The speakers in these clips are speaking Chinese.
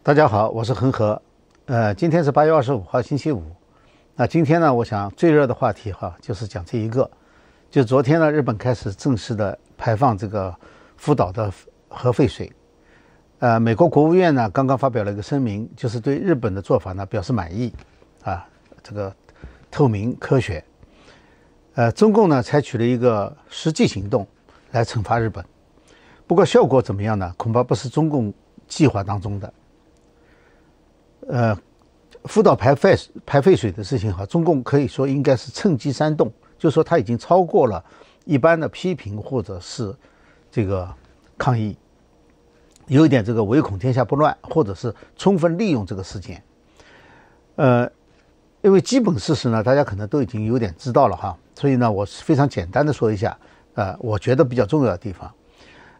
大家好，我是恒河。呃，今天是八月二十五号，星期五。那今天呢，我想最热的话题哈，就是讲这一个。就昨天呢，日本开始正式的排放这个福岛的核废水。呃，美国国务院呢刚刚发表了一个声明，就是对日本的做法呢表示满意。啊，这个透明科学。呃，中共呢采取了一个实际行动来惩罚日本。不过效果怎么样呢？恐怕不是中共计划当中的。呃，福岛排废排废水的事情哈，中共可以说应该是趁机煽动，就说他已经超过了一般的批评或者是这个抗议，有一点这个唯恐天下不乱，或者是充分利用这个事件。呃，因为基本事实呢，大家可能都已经有点知道了哈，所以呢，我是非常简单的说一下，呃，我觉得比较重要的地方。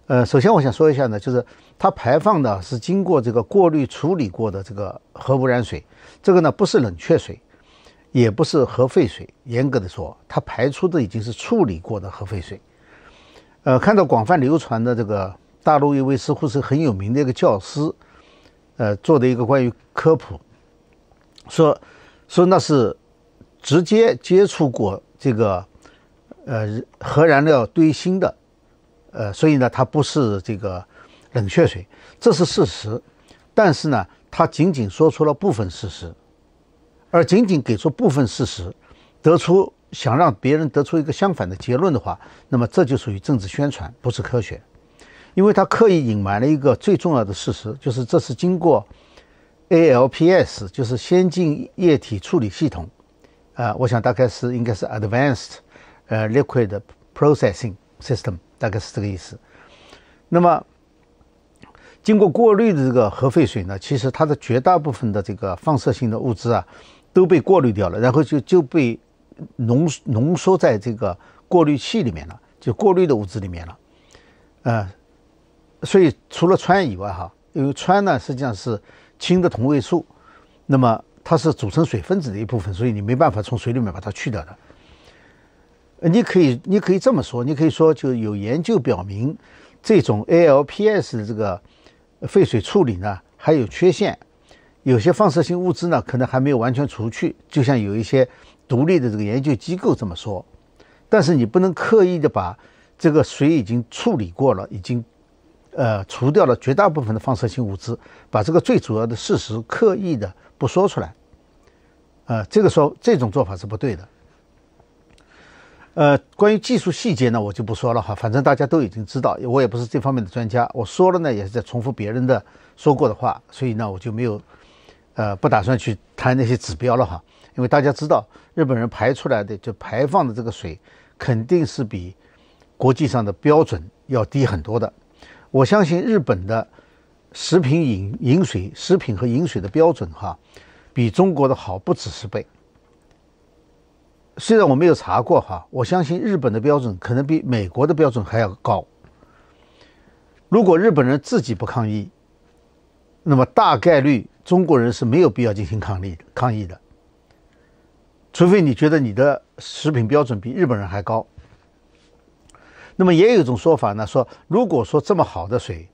呃，首先我想说一下呢，就是它排放的是经过这个过滤处理过的这个核污染水，这个呢不是冷却水，也不是核废水。严格的说，它排出的已经是处理过的核废水。呃，看到广泛流传的这个大陆一位似乎是很有名的一个教师，呃，做的一个关于科普，说说那是直接接触过这个呃核燃料堆芯的。呃，所以呢，它不是这个冷却水，这是事实。但是呢，它仅仅说出了部分事实，而仅仅给出部分事实，得出想让别人得出一个相反的结论的话，那么这就属于政治宣传，不是科学。因为他刻意隐瞒了一个最重要的事实，就是这是经过 ALPS，就是先进液体处理系统，啊，我想大概是应该是 Advanced 呃 Liquid Processing System。大概是这个意思。那么，经过过滤的这个核废水呢，其实它的绝大部分的这个放射性的物质啊，都被过滤掉了，然后就就被浓浓缩在这个过滤器里面了，就过滤的物质里面了。呃，所以除了氚以外，哈，因为氚呢实际上是氢的同位素，那么它是组成水分子的一部分，所以你没办法从水里面把它去掉的。呃，你可以，你可以这么说，你可以说，就有研究表明，这种 ALPS 的这个废水处理呢，还有缺陷，有些放射性物质呢，可能还没有完全除去，就像有一些独立的这个研究机构这么说。但是你不能刻意的把这个水已经处理过了，已经呃除掉了绝大部分的放射性物质，把这个最主要的事实刻意的不说出来，呃，这个说这种做法是不对的。呃，关于技术细节呢，我就不说了哈，反正大家都已经知道，我也不是这方面的专家，我说了呢也是在重复别人的说过的话，所以呢我就没有，呃，不打算去谈那些指标了哈，因为大家知道日本人排出来的就排放的这个水肯定是比国际上的标准要低很多的，我相信日本的食品饮饮水、食品和饮水的标准哈，比中国的好不止十倍。虽然我没有查过哈，我相信日本的标准可能比美国的标准还要高。如果日本人自己不抗议，那么大概率中国人是没有必要进行抗议抗议的。除非你觉得你的食品标准比日本人还高。那么也有一种说法呢，说如果说这么好的水，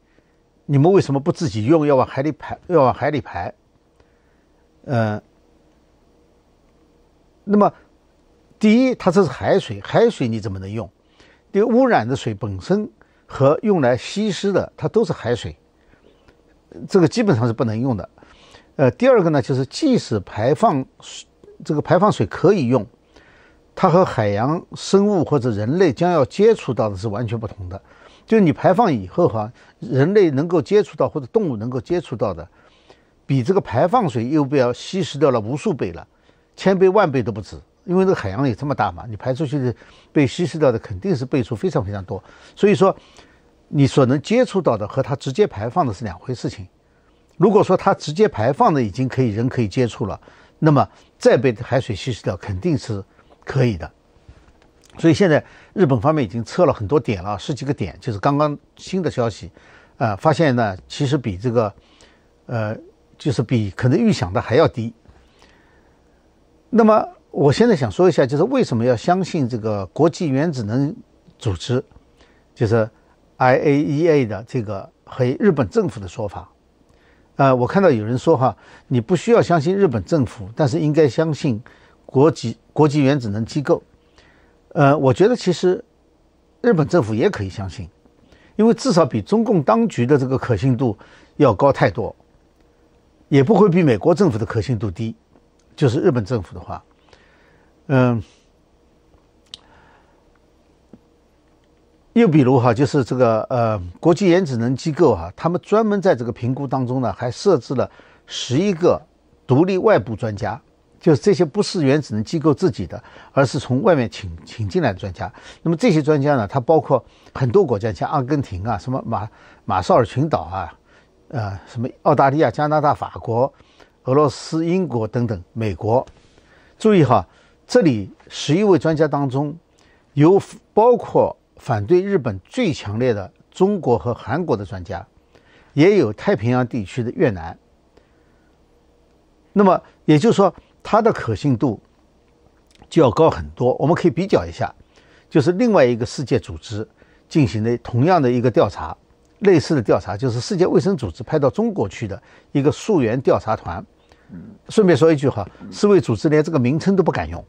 你们为什么不自己用，要往海里排，要往海里排？嗯，那么。第一，它这是海水，海水你怎么能用？第二，污染的水本身和用来稀释的，它都是海水，这个基本上是不能用的。呃，第二个呢，就是即使排放水这个排放水可以用，它和海洋生物或者人类将要接触到的是完全不同的。就你排放以后哈，人类能够接触到或者动物能够接触到的，比这个排放水又被要稀释掉了无数倍了，千倍万倍都不止。因为这个海洋也这么大嘛，你排出去的被稀释掉的肯定是倍数非常非常多，所以说你所能接触到的和它直接排放的是两回事情。如果说它直接排放的已经可以人可以接触了，那么再被海水稀释掉肯定是可以的。所以现在日本方面已经测了很多点了，十几个点，就是刚刚新的消息，啊，发现呢其实比这个呃就是比可能预想的还要低。那么。我现在想说一下，就是为什么要相信这个国际原子能组织，就是 IAEA 的这个和日本政府的说法。呃，我看到有人说哈，你不需要相信日本政府，但是应该相信国际国际原子能机构。呃，我觉得其实日本政府也可以相信，因为至少比中共当局的这个可信度要高太多，也不会比美国政府的可信度低。就是日本政府的话，嗯。又比如哈，就是这个呃，国际原子能机构哈，他们专门在这个评估当中呢，还设置了十一个独立外部专家，就是这些不是原子能机构自己的，而是从外面请请进来的专家。那么这些专家呢，它包括很多国家，像阿根廷啊，什么马马绍尔群岛啊，呃，什么澳大利亚、加拿大、法国、俄罗斯、英国等等，美国。注意哈，这里十一位专家当中，有包括。反对日本最强烈的中国和韩国的专家，也有太平洋地区的越南。那么也就是说，它的可信度就要高很多。我们可以比较一下，就是另外一个世界组织进行的同样的一个调查，类似的调查，就是世界卫生组织派到中国去的一个溯源调查团。顺便说一句哈，世卫组织连这个名称都不敢用，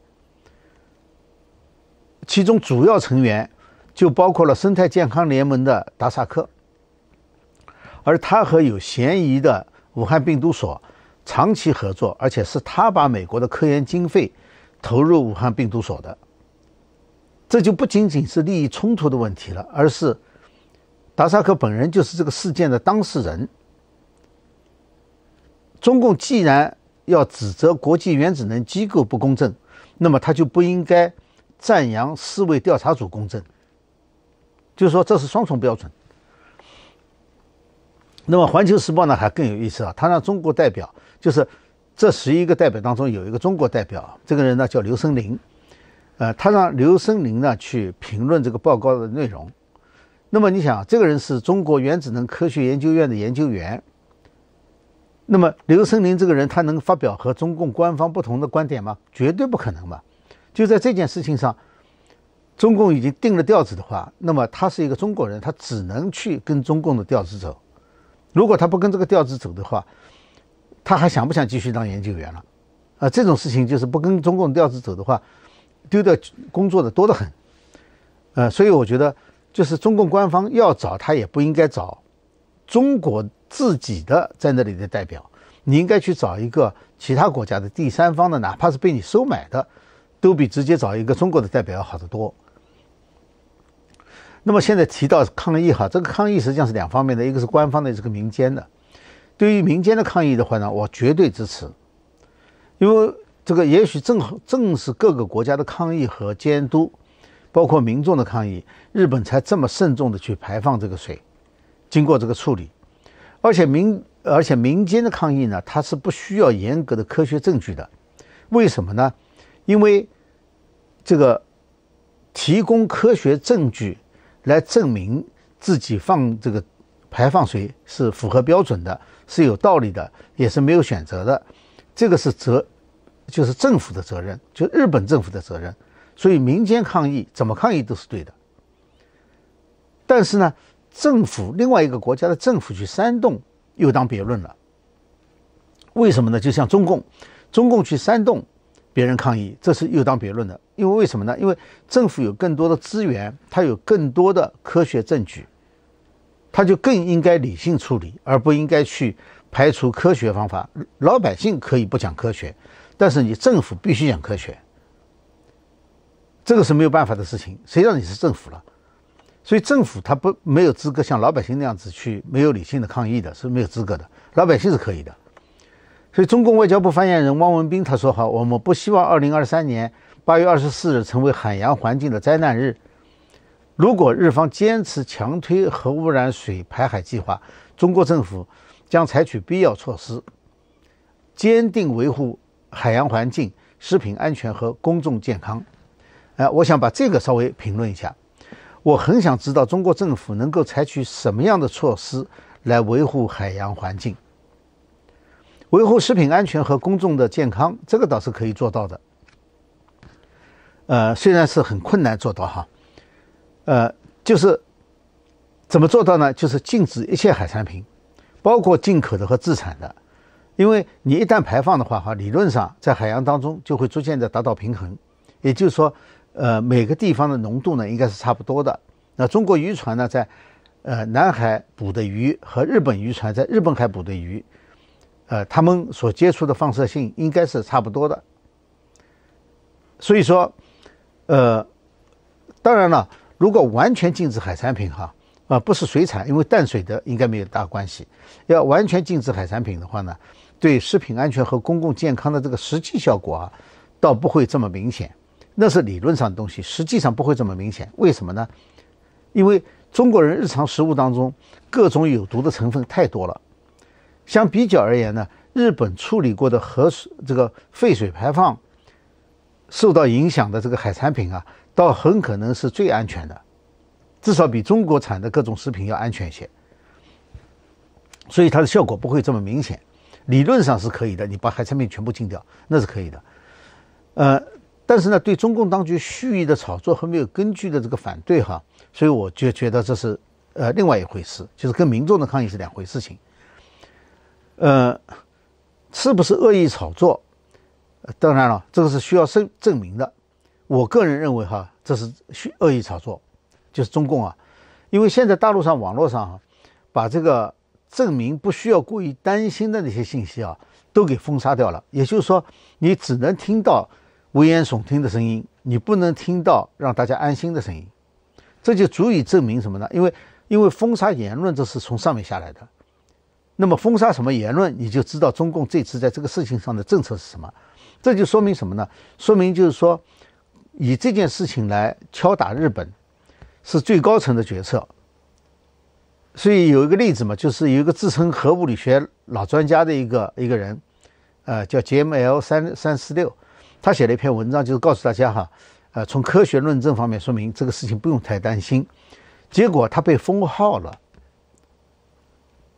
其中主要成员。就包括了生态健康联盟的达萨克，而他和有嫌疑的武汉病毒所长期合作，而且是他把美国的科研经费投入武汉病毒所的，这就不仅仅是利益冲突的问题了，而是达萨克本人就是这个事件的当事人。中共既然要指责国际原子能机构不公正，那么他就不应该赞扬世卫调查组公正。就是说，这是双重标准。那么，《环球时报》呢还更有意思啊，他让中国代表，就是这十一个代表当中有一个中国代表，这个人呢叫刘森林，呃，他让刘森林呢去评论这个报告的内容。那么，你想，这个人是中国原子能科学研究院的研究员，那么刘森林这个人，他能发表和中共官方不同的观点吗？绝对不可能嘛！就在这件事情上。中共已经定了调子的话，那么他是一个中国人，他只能去跟中共的调子走。如果他不跟这个调子走的话，他还想不想继续当研究员了？啊，这种事情就是不跟中共调子走的话，丢掉工作的多得很。呃，所以我觉得，就是中共官方要找他，也不应该找中国自己的在那里的代表，你应该去找一个其他国家的第三方的，哪怕是被你收买的，都比直接找一个中国的代表要好得多。那么现在提到抗议哈，这个抗议实际上是两方面的，一个是官方的，一个是民间的。对于民间的抗议的话呢，我绝对支持，因为这个也许正好正是各个国家的抗议和监督，包括民众的抗议，日本才这么慎重的去排放这个水，经过这个处理，而且民而且民间的抗议呢，它是不需要严格的科学证据的，为什么呢？因为这个提供科学证据。来证明自己放这个排放水是符合标准的，是有道理的，也是没有选择的，这个是责，就是政府的责任，就日本政府的责任。所以民间抗议怎么抗议都是对的。但是呢，政府另外一个国家的政府去煽动又当别论了。为什么呢？就像中共，中共去煽动。别人抗议，这是又当别论的。因为为什么呢？因为政府有更多的资源，它有更多的科学证据，它就更应该理性处理，而不应该去排除科学方法。老百姓可以不讲科学，但是你政府必须讲科学，这个是没有办法的事情。谁让你是政府了？所以政府他不没有资格像老百姓那样子去没有理性的抗议的，是没有资格的。老百姓是可以的。所以，中共外交部发言人汪文斌他说：“好，我们不希望二零二三年八月二十四日成为海洋环境的灾难日。如果日方坚持强推核污染水排海计划，中国政府将采取必要措施，坚定维护海洋环境、食品安全和公众健康。”哎，我想把这个稍微评论一下。我很想知道中国政府能够采取什么样的措施来维护海洋环境。维护食品安全和公众的健康，这个倒是可以做到的。呃，虽然是很困难做到哈，呃，就是怎么做到呢？就是禁止一切海产品，包括进口的和自产的。因为你一旦排放的话，哈，理论上在海洋当中就会逐渐的达到平衡，也就是说，呃，每个地方的浓度呢应该是差不多的。那中国渔船呢，在呃南海捕的鱼和日本渔船在日本海捕的鱼，呃，他们所接触的放射性应该是差不多的。所以说，呃，当然了，如果完全禁止海产品，哈，啊，不是水产，因为淡水的应该没有大关系。要完全禁止海产品的话呢？对食品安全和公共健康的这个实际效果啊，倒不会这么明显。那是理论上的东西，实际上不会这么明显。为什么呢？因为中国人日常食物当中各种有毒的成分太多了。相比较而言呢，日本处理过的核水这个废水排放受到影响的这个海产品啊，倒很可能是最安全的，至少比中国产的各种食品要安全一些。所以它的效果不会这么明显。理论上是可以的，你把海产品全部禁掉，那是可以的。呃，但是呢，对中共当局蓄意的炒作和没有根据的这个反对哈，所以我就觉得这是呃另外一回事，就是跟民众的抗议是两回事情。呃，是不是恶意炒作？当然了，这个是需要证证明的。我个人认为哈，这是蓄恶意炒作，就是中共啊，因为现在大陆上网络上哈，把这个。证明不需要过于担心的那些信息啊，都给封杀掉了。也就是说，你只能听到危言耸听的声音，你不能听到让大家安心的声音。这就足以证明什么呢？因为因为封杀言论，这是从上面下来的。那么封杀什么言论，你就知道中共这次在这个事情上的政策是什么。这就说明什么呢？说明就是说，以这件事情来敲打日本，是最高层的决策。所以有一个例子嘛，就是有一个自称核物理学老专家的一个一个人，呃，叫 JML 三三四六，他写了一篇文章，就是告诉大家哈，呃，从科学论证方面说明这个事情不用太担心。结果他被封号了，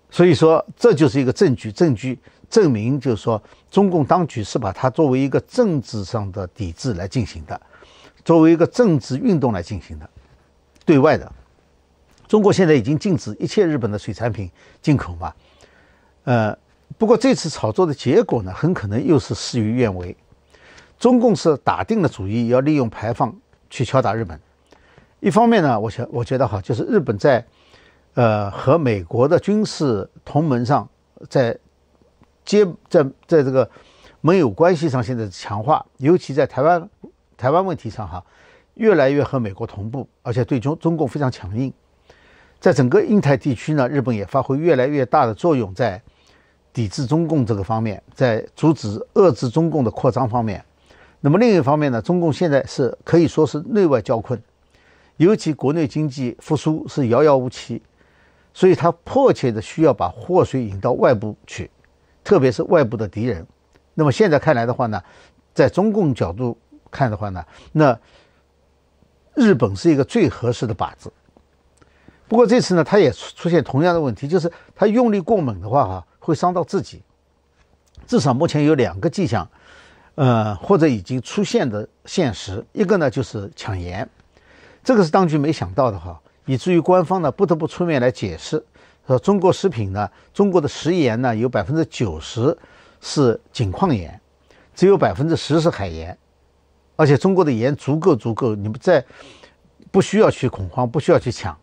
所以说这就是一个证据，证据证明就是说中共当局是把它作为一个政治上的抵制来进行的，作为一个政治运动来进行的，对外的。中国现在已经禁止一切日本的水产品进口嘛？呃，不过这次炒作的结果呢，很可能又是事与愿违。中共是打定了主意要利用排放去敲打日本。一方面呢，我想我觉得哈，就是日本在呃和美国的军事同盟上，在接在在这个盟友关系上现在强化，尤其在台湾台湾问题上哈，越来越和美国同步，而且对中中共非常强硬。在整个印太地区呢，日本也发挥越来越大的作用，在抵制中共这个方面，在阻止遏制中共的扩张方面。那么另一方面呢，中共现在是可以说是内外交困，尤其国内经济复苏是遥遥无期，所以他迫切的需要把祸水引到外部去，特别是外部的敌人。那么现在看来的话呢，在中共角度看的话呢，那日本是一个最合适的靶子。不过这次呢，他也出出现同样的问题，就是他用力过猛的话，哈，会伤到自己。至少目前有两个迹象，呃，或者已经出现的现实。一个呢就是抢盐，这个是当局没想到的哈，以至于官方呢不得不出面来解释，说中国食品呢，中国的食盐呢有百分之九十是井矿盐，只有百分之十是海盐，而且中国的盐足够足够，你们在不需要去恐慌，不需要去抢。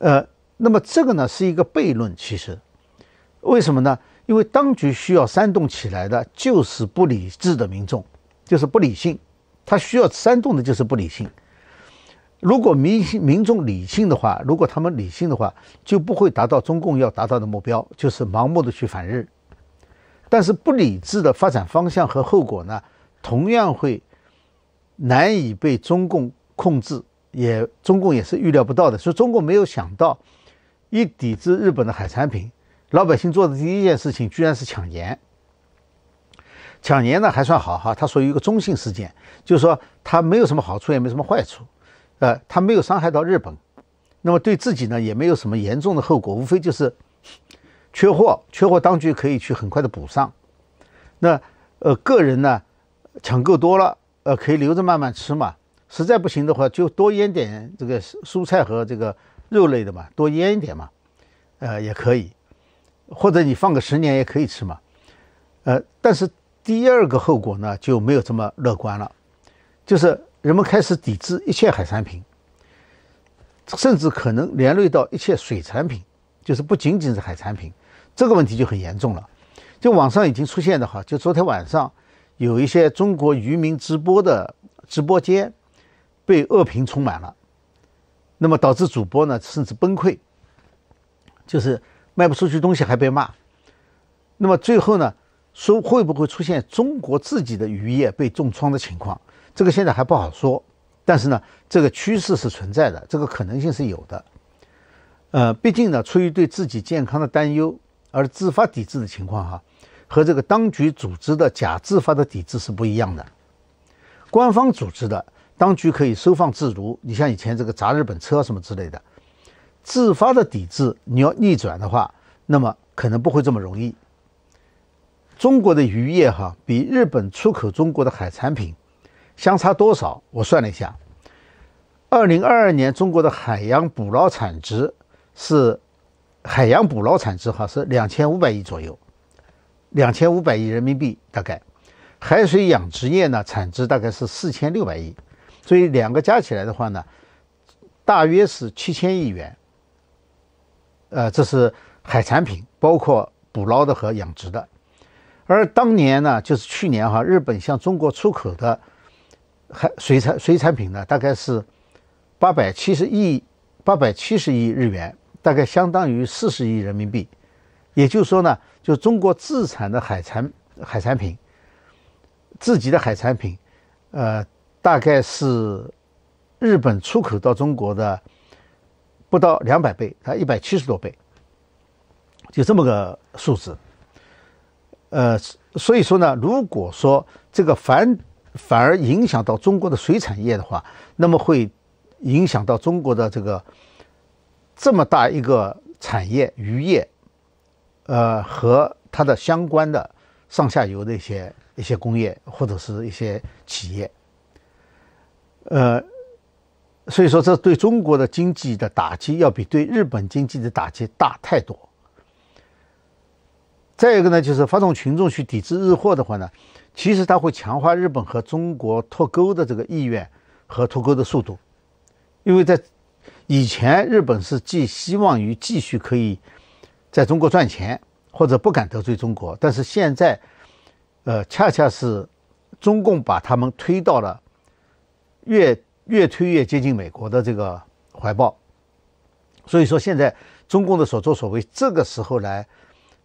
呃，那么这个呢是一个悖论，其实为什么呢？因为当局需要煽动起来的就是不理智的民众，就是不理性，他需要煽动的就是不理性。如果民民众理性的话，如果他们理性的话，就不会达到中共要达到的目标，就是盲目的去反日。但是不理智的发展方向和后果呢，同样会难以被中共控制。也中共也是预料不到的，所以中共没有想到，一抵制日本的海产品，老百姓做的第一件事情居然是抢盐。抢盐呢还算好哈，它属于一个中性事件，就是说它没有什么好处，也没什么坏处，呃，它没有伤害到日本，那么对自己呢也没有什么严重的后果，无非就是缺货，缺货当局可以去很快的补上。那呃个人呢抢够多了，呃可以留着慢慢吃嘛。实在不行的话，就多腌点这个蔬菜和这个肉类的嘛，多腌一点嘛，呃，也可以。或者你放个十年也可以吃嘛。呃，但是第二个后果呢就没有这么乐观了，就是人们开始抵制一切海产品，甚至可能连累到一切水产品，就是不仅仅是海产品，这个问题就很严重了。就网上已经出现的哈，就昨天晚上有一些中国渔民直播的直播间被恶评充满了，那么导致主播呢甚至崩溃，就是卖不出去东西还被骂，那么最后呢？说会不会出现中国自己的渔业被重创的情况？这个现在还不好说。但是呢，这个趋势是存在的，这个可能性是有的。呃，毕竟呢，出于对自己健康的担忧而自发抵制的情况哈，和这个当局组织的假自发的抵制是不一样的。官方组织的，当局可以收放自如。你像以前这个砸日本车什么之类的，自发的抵制，你要逆转的话，那么可能不会这么容易。中国的渔业哈比日本出口中国的海产品相差多少？我算了一下，二零二二年中国的海洋捕捞产值是海洋捕捞产值哈是两千五百亿左右，两千五百亿人民币大概。海水养殖业呢产值大概是四千六百亿，所以两个加起来的话呢，大约是七千亿元。呃，这是海产品，包括捕捞的和养殖的。而当年呢，就是去年哈，日本向中国出口的海水产水产品呢，大概是八百七十亿八百七十亿日元，大概相当于四十亿人民币。也就是说呢，就中国自产的海产海产品，自己的海产品，呃，大概是日本出口到中国的不到两百倍，它一百七十多倍，就这么个数字。呃，所以说呢，如果说这个反反而影响到中国的水产业的话，那么会影响到中国的这个这么大一个产业渔业，呃，和它的相关的上下游的一些一些工业或者是一些企业，呃，所以说这对中国的经济的打击要比对日本经济的打击大太多。再一个呢，就是发动群众去抵制日货的话呢，其实它会强化日本和中国脱钩的这个意愿和脱钩的速度，因为在以前日本是寄希望于继续可以在中国赚钱，或者不敢得罪中国，但是现在，呃，恰恰是中共把他们推到了越越推越接近美国的这个怀抱，所以说现在中共的所作所为，这个时候来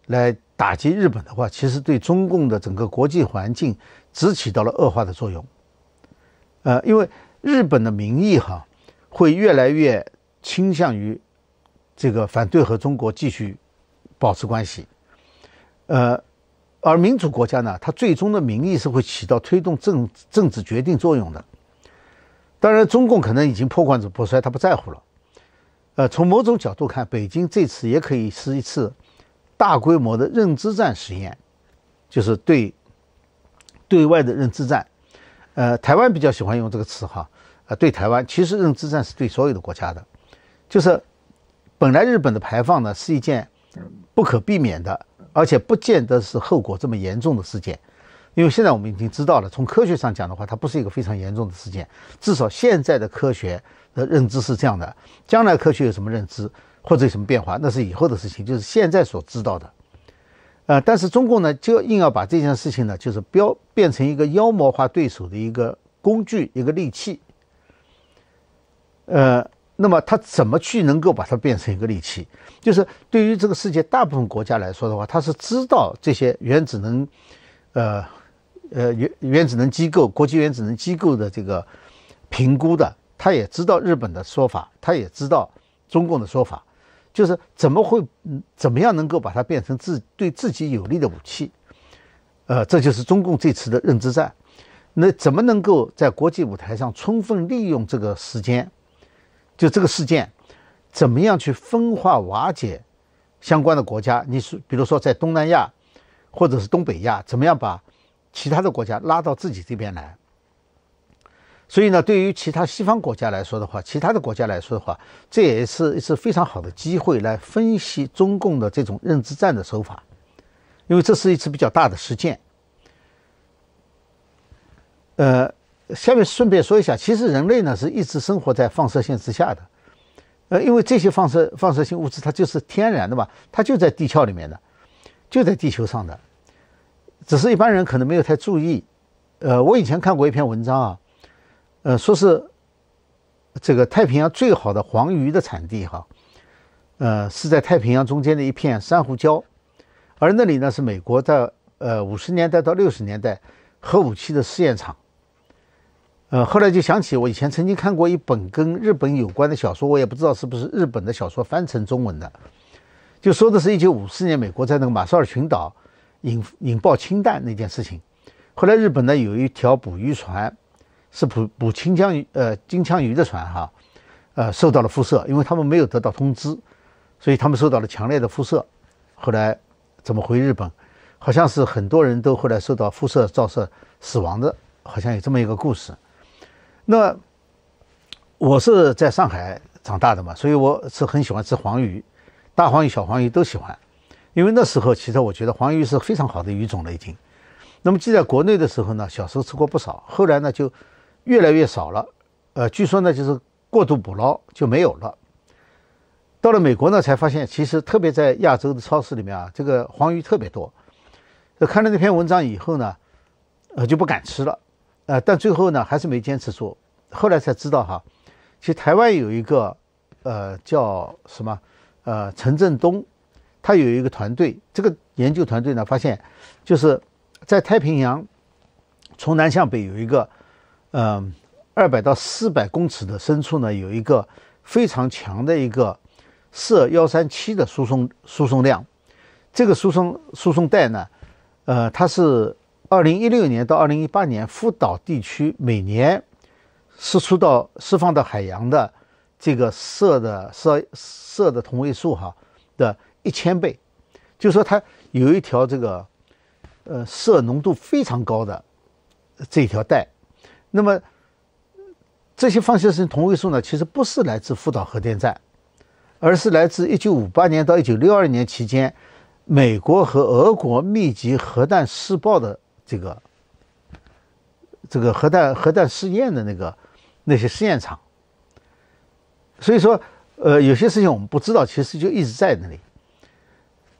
来。打击日本的话，其实对中共的整个国际环境只起到了恶化的作用。呃，因为日本的民意哈会越来越倾向于这个反对和中国继续保持关系。呃，而民主国家呢，它最终的民意是会起到推动政政治决定作用的。当然，中共可能已经破罐子破摔，他不在乎了。呃，从某种角度看，北京这次也可以是一次。大规模的认知战实验，就是对对外的认知战。呃，台湾比较喜欢用这个词哈。呃，对台湾，其实认知战是对所有的国家的。就是本来日本的排放呢是一件不可避免的，而且不见得是后果这么严重的事件。因为现在我们已经知道了，从科学上讲的话，它不是一个非常严重的事件。至少现在的科学的认知是这样的。将来科学有什么认知？或者有什么变化，那是以后的事情，就是现在所知道的。呃，但是中共呢，就硬要把这件事情呢，就是标变成一个妖魔化对手的一个工具、一个利器。呃，那么他怎么去能够把它变成一个利器？就是对于这个世界大部分国家来说的话，他是知道这些原子能，呃，呃原原子能机构、国际原子能机构的这个评估的，他也知道日本的说法，他也知道中共的说法。就是怎么会，怎么样能够把它变成自对自己有利的武器？呃，这就是中共这次的认知战。那怎么能够在国际舞台上充分利用这个时间？就这个事件，怎么样去分化瓦解相关的国家？你是比如说在东南亚或者是东北亚，怎么样把其他的国家拉到自己这边来？所以呢，对于其他西方国家来说的话，其他的国家来说的话，这也是一次非常好的机会来分析中共的这种认知战的手法，因为这是一次比较大的实践。呃，下面顺便说一下，其实人类呢是一直生活在放射线之下的，呃，因为这些放射放射性物质它就是天然的嘛，它就在地壳里面的，就在地球上的，只是一般人可能没有太注意。呃，我以前看过一篇文章啊。呃，说是这个太平洋最好的黄鱼的产地哈，呃，是在太平洋中间的一片珊瑚礁，而那里呢是美国在呃五十年代到六十年代核武器的试验场。呃，后来就想起我以前曾经看过一本跟日本有关的小说，我也不知道是不是日本的小说翻成中文的，就说的是一九五四年美国在那个马绍尔群岛引引爆氢弹那件事情。后来日本呢有一条捕鱼船。是捕捕金枪鱼，呃，金枪鱼的船哈，呃，受到了辐射，因为他们没有得到通知，所以他们受到了强烈的辐射。后来怎么回日本？好像是很多人都后来受到辐射照射死亡的，好像有这么一个故事。那我是在上海长大的嘛，所以我是很喜欢吃黄鱼，大黄鱼、小黄鱼都喜欢，因为那时候其实我觉得黄鱼是非常好的鱼种了已经。那么记在国内的时候呢，小时候吃过不少，后来呢就。越来越少了，呃，据说呢就是过度捕捞就没有了。到了美国呢，才发现其实特别在亚洲的超市里面啊，这个黄鱼特别多。看了那篇文章以后呢，呃，就不敢吃了，呃，但最后呢还是没坚持住。后来才知道哈，其实台湾有一个呃叫什么呃陈振东，他有一个团队，这个研究团队呢发现，就是在太平洋从南向北有一个。嗯，二百到四百公尺的深处呢，有一个非常强的一个铯幺三七的输送输送量。这个输送输送带呢，呃，它是二零一六年到二零一八年福岛地区每年释出到释放到海洋的这个铯的铯铯的同位素哈的一千倍，就说它有一条这个呃铯浓度非常高的这条带。那么，这些放射性同位素呢，其实不是来自福岛核电站，而是来自1958年到1962年期间，美国和俄国密集核弹试爆的这个这个核弹核弹试验的那个那些试验场。所以说，呃，有些事情我们不知道，其实就一直在那里。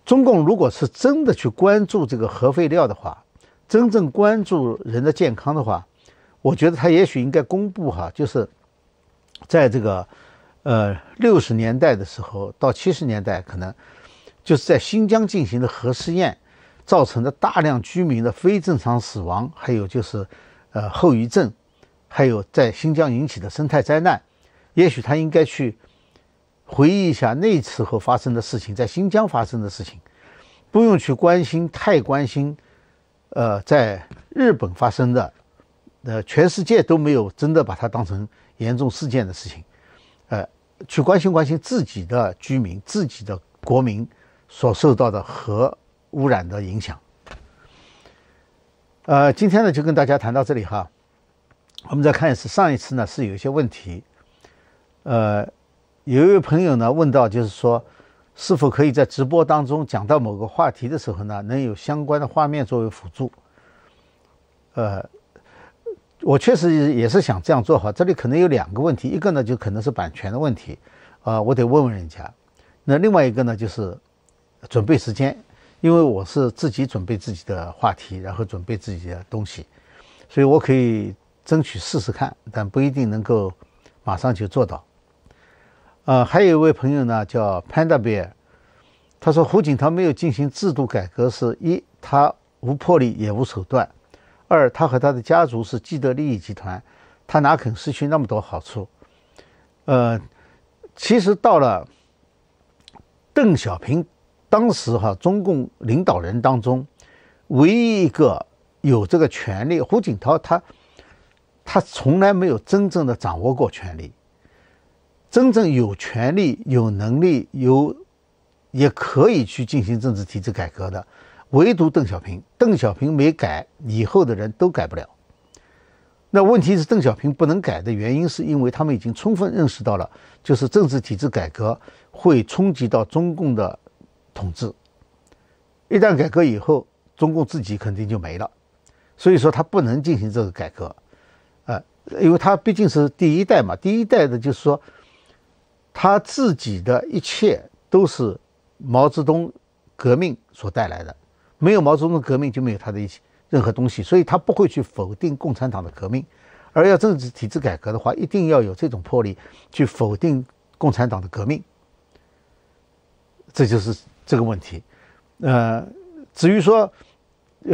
中共如果是真的去关注这个核废料的话，真正关注人的健康的话，我觉得他也许应该公布哈，就是在这个呃六十年代的时候到七十年代，可能就是在新疆进行的核试验造成的大量居民的非正常死亡，还有就是呃后遗症，还有在新疆引起的生态灾难，也许他应该去回忆一下那时候发生的事情，在新疆发生的事情，不用去关心太关心，呃，在日本发生的。呃，全世界都没有真的把它当成严重事件的事情，呃，去关心关心自己的居民、自己的国民所受到的核污染的影响。呃，今天呢就跟大家谈到这里哈，我们再看一次，上一次呢是有一些问题，呃，有一位朋友呢问到，就是说是否可以在直播当中讲到某个话题的时候呢，能有相关的画面作为辅助，呃。我确实也是想这样做哈，这里可能有两个问题，一个呢就可能是版权的问题，啊，我得问问人家。那另外一个呢就是准备时间，因为我是自己准备自己的话题，然后准备自己的东西，所以我可以争取试试看，但不一定能够马上就做到。呃，还有一位朋友呢叫 Panda Bear，他说胡锦涛没有进行制度改革是一，他无魄力也无手段。二，他和他的家族是既得利益集团，他哪肯失去那么多好处？呃，其实到了邓小平当时哈，中共领导人当中，唯一一个有这个权利，胡锦涛他他从来没有真正的掌握过权力，真正有权利、有能力、有也可以去进行政治体制改革的。唯独邓小平，邓小平没改，以后的人都改不了。那问题是邓小平不能改的原因，是因为他们已经充分认识到了，就是政治体制改革会冲击到中共的统治。一旦改革以后，中共自己肯定就没了，所以说他不能进行这个改革，呃，因为他毕竟是第一代嘛，第一代的就是说，他自己的一切都是毛泽东革命所带来的，没有毛泽东革命就没有他的一些任何东西，所以他不会去否定共产党的革命，而要政治体制改革的话，一定要有这种魄力去否定共产党的革命，这就是这个问题，呃，至于说。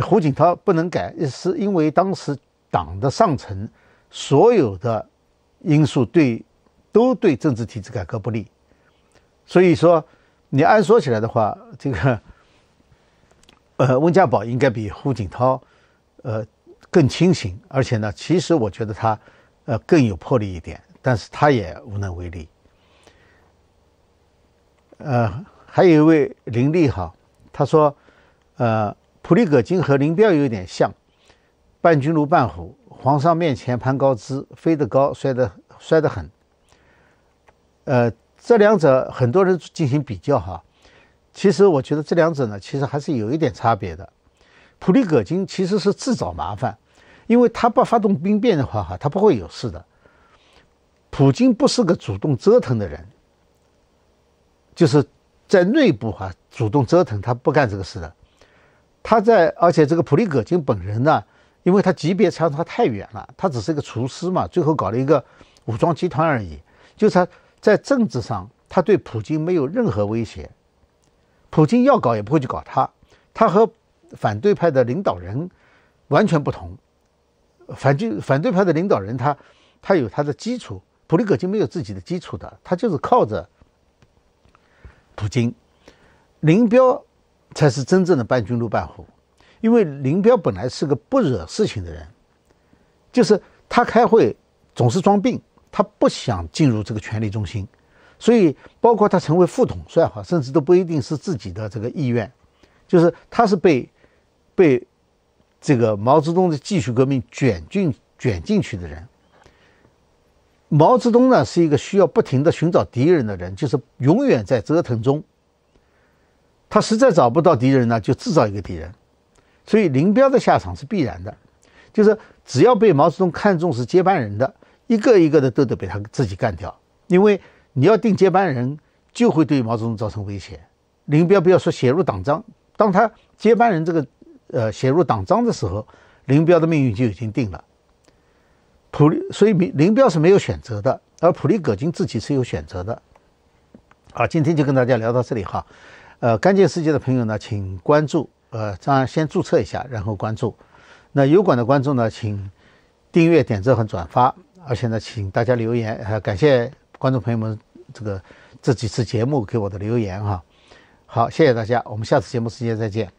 胡锦涛不能改，是因为当时党的上层所有的因素对都对政治体制改革不利，所以说你按说起来的话，这个 呃温家宝应该比胡锦涛呃更清醒，而且呢，其实我觉得他呃更有魄力一点，但是他也无能为力。呃，还有一位林立哈，他说呃。普里戈金和林彪有点像，伴君如伴虎，皇上面前攀高枝，飞得高，摔得摔得很。呃，这两者很多人进行比较哈，其实我觉得这两者呢，其实还是有一点差别的。普里戈金其实是自找麻烦，因为他不发动兵变的话哈，他不会有事的。普京不是个主动折腾的人，就是在内部哈主动折腾，他不干这个事的。他在，而且这个普里戈金本人呢，因为他级别相差太远了，他只是一个厨师嘛，最后搞了一个武装集团而已。就是他在政治上，他对普京没有任何威胁，普京要搞也不会去搞他。他和反对派的领导人完全不同，反对反对派的领导人他他有他的基础，普里戈金没有自己的基础的，他就是靠着普京，林彪。才是真正的伴君如伴虎，因为林彪本来是个不惹事情的人，就是他开会总是装病，他不想进入这个权力中心，所以包括他成为副统帅哈，甚至都不一定是自己的这个意愿，就是他是被被这个毛泽东的继续革命卷进卷进去的人。毛泽东呢是一个需要不停的寻找敌人的人，就是永远在折腾中。他实在找不到敌人呢，就制造一个敌人，所以林彪的下场是必然的，就是只要被毛泽东看中是接班人的，一个一个的都得被他自己干掉，因为你要定接班人，就会对毛泽东造成威胁。林彪不要说写入党章，当他接班人这个呃写入党章的时候，林彪的命运就已经定了。普利，所以林彪是没有选择的，而普利戈金自己是有选择的。好，今天就跟大家聊到这里哈。呃，干净世界的朋友呢，请关注。呃，当然先注册一下，然后关注。那油管的观众呢，请订阅、点赞和转发。而且呢，请大家留言。呃，感谢观众朋友们这个这几次节目给我的留言哈。好，谢谢大家，我们下次节目时间再见。